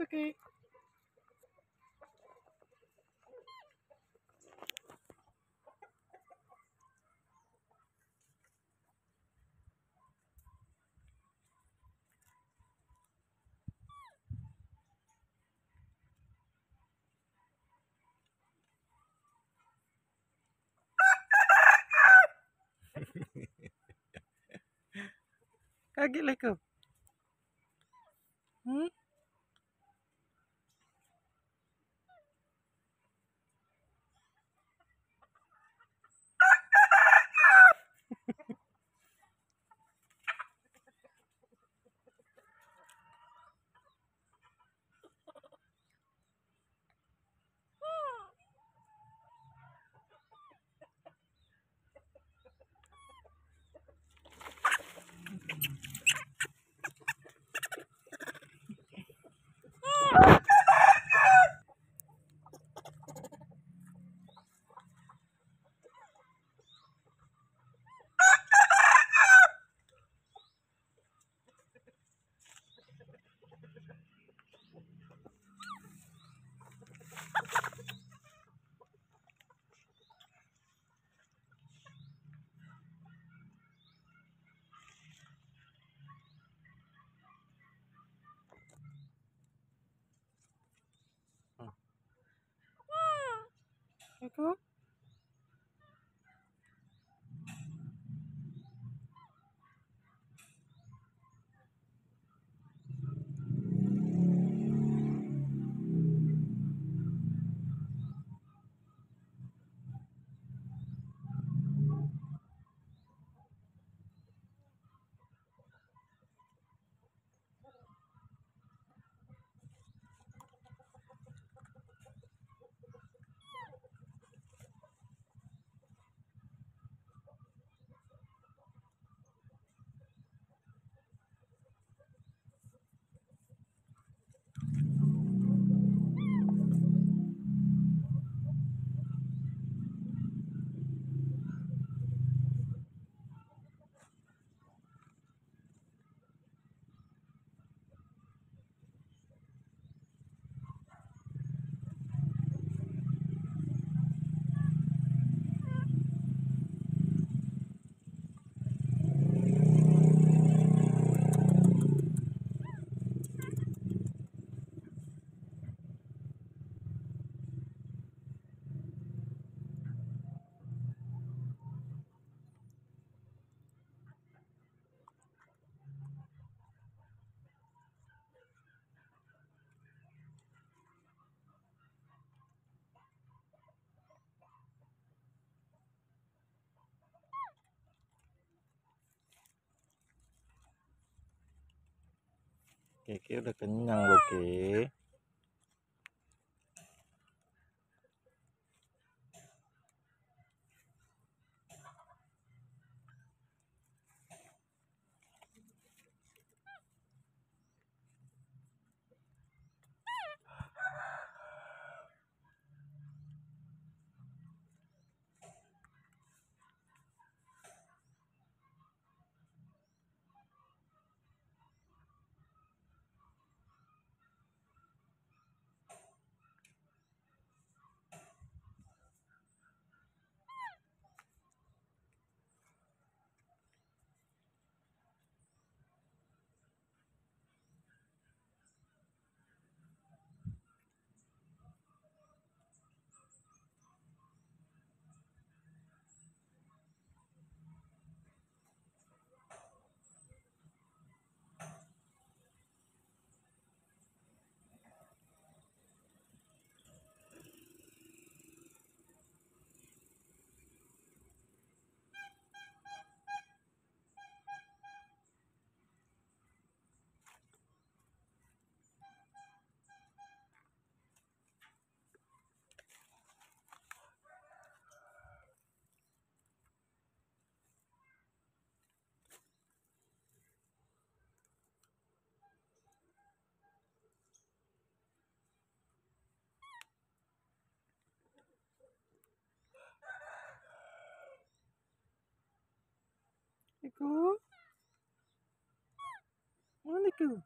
Okay. Kaget lah kau. Hmm? Huh. Keke udah kenyang loh, Ke. Maliku.